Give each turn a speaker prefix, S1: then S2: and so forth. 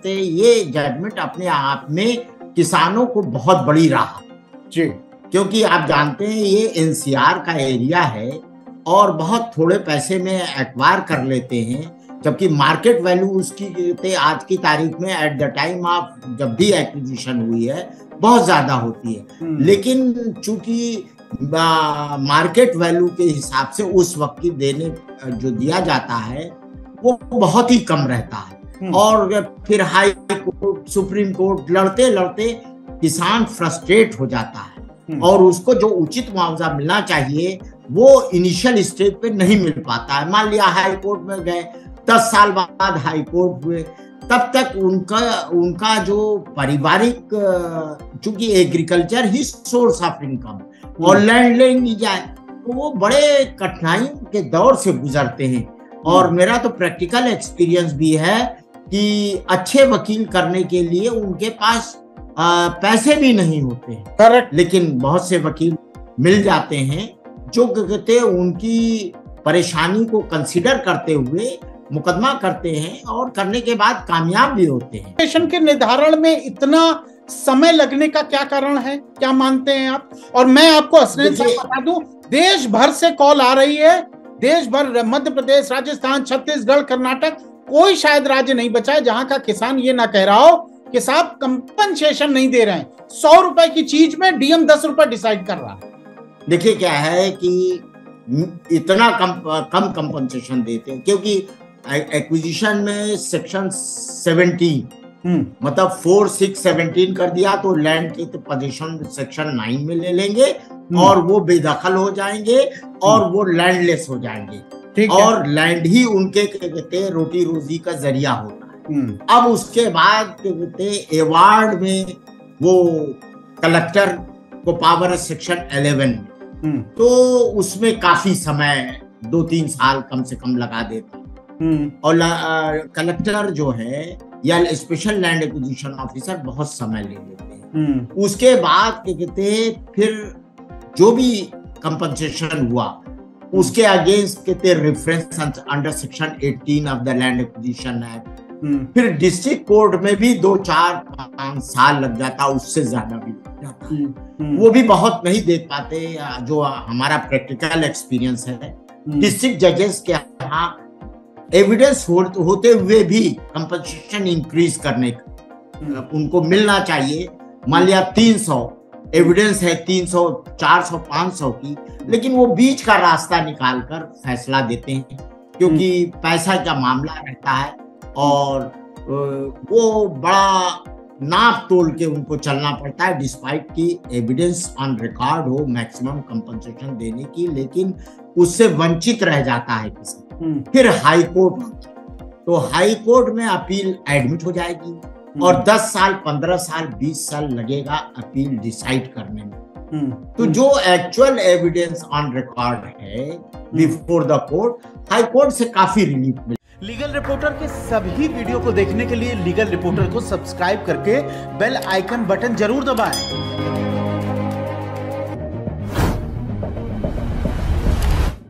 S1: कहते ये जजमेंट अपने आप में किसानों को बहुत बड़ी रहा
S2: जी
S1: क्योंकि आप जानते हैं ये एनसीआर का एरिया है और बहुत थोड़े पैसे में एक्वायर कर लेते हैं जबकि मार्केट वैल्यू उसकी आज की तारीख में एट द टाइम ऑफ़ जब भी एक्विजिशन हुई है बहुत ज़्यादा होती है
S2: हम्म।
S1: लेकिन चूँकि मार्केट वैल्यू के हिसाब से उस वक्त की देने जो दिया जाता है वो बहुत ही कम रहता है। और फिर हाई कोर्ट सुप्रीम कोर्ट लड़ते लड़ते किसान फ्रस्ट्रेट हो जाता है।
S2: हम्म।
S1: और उसको जो उचित मुआवजा मिलना चाहिए वो इनिशियल स्टेज पे नहीं मिल पाता है। मान लिया हाई कोर्ट में गए दस साल बाद हाई कोर्ट हुए तब तक उनका उनका जो पारिवारिक चूँकि एग्रीकल्चर ही सोर्स ऑफ़ इनकम और लैंड लेंगी जाए तो वो बड़े कठिनाई के दौर से गुजरते हैं। और मेरा तो प्रैक्टिकल एक्सपीरियंस भी है कि अच्छे वकील करने के लिए उनके पास अ, पैसे भी नहीं होते हैं।
S2: करेक्ट
S1: लेकिन बहुत से वकील मिल जाते हैं जो कहते उनकी परेशानी को कंसिडर करते हुए मुकदमा करते हैं और करने के बाद कामयाब भी होते हैं।
S2: के निर्धारण में इतना समय लगने का क्या कारण है? क्या मानते हैं आप? और मैं आपको बता दूँ देश भर से कॉल आ रही है। देश भर मध्य प्रदेश राजस्थान छत्तीसगढ़ कर्नाटक कोई शायद राज्य नहीं बचा है जहाँ का किसान ये ना कह रहा हो कि साहब कंपनसेशन नहीं दे रहे हैं। सौ रुपए की चीज़ में डीएम दस रुपए डिसाइड कर रहा है।
S1: देखिए क्या है कि इतना कम कम कंपनसेशन देते हैं क्योंकि एक्विजिशन में सेक्शन 17 मतलब फोर सिक्स सेवनटीन कर दिया तो लैंड की तो पोजीशन सेक्शन नाइन में ले लेंगे और वो बेदखल हो जाएँगे और वो लैंडलेस हो जाएँगे। और लैंड ही उनके क्या कहते हैं रोटी रोजी का ज़रिया होता है।
S2: हम्म,
S1: अब उसके बाद क्या कहते हैं अवार्ड में वो कलेक्टर को पावर है सेक्शन 11 में।
S2: हम्म,
S1: तो उसमें काफ़ी समय दो तीन साल कम से कम लगा देता
S2: हम्म,
S1: और कलेक्टर जो है या स्पेशल लैंड एक्विजिशन ऑफिसर बहुत समय ले लेते हैं।
S2: हम्म,
S1: उसके बाद क्या कहते हैं फिर जो भी कंपनसेशन हुआ उसके अगेंस्ट कहते हैं reference under section 18 of the land acquisition act फिर डिस्ट्रिक्ट कोर्ट में भी दो चार पाँच साल लग जाता उससे ज़्यादा भी लग जाता।
S2: हम्म, हम्म,
S1: वो भी बहुत नहीं देख पाते जो हमारा प्रैक्टिकल एक्सपीरियंस है। डिस्ट्रिक्ट जजेस के यहाँ एविडेंस हो, होते हुए भी कंपनसेशन इंक्रीज करने का उनको मिलना चाहिए। मान लिया 300 एविडेंस है 300 400 500 की लेकिन वो बीच का रास्ता निकाल कर फैसला देते हैं क्योंकि पैसा का मामला रहता है और वो बड़ा नाप तोल के उनको चलना पड़ता है डिस्पाइट की एविडेंस ऑन रिकॉर्ड हो मैक्सिमम कंपनसेशन देने की लेकिन उससे वंचित रह जाता है किसान
S2: हम्म,
S1: फिर हाई कोर्ट तो हाई कोर्ट में अपील एडमिट हो जाएगी। और 10 साल 15 साल 20 साल लगेगा अपील डिसाइड करने में।
S2: हम्म,
S1: तो जो एक्चुअल एविडेंस ऑन रिकॉर्ड है before the court high court से काफ़ी रिलीफ मिले
S3: लीगल रिपोर्टर के सभी वीडियो को देखने के लिए लीगल रिपोर्टर को सब्सक्राइब करके बेल आइकन बटन ज़रूर दबाएँ।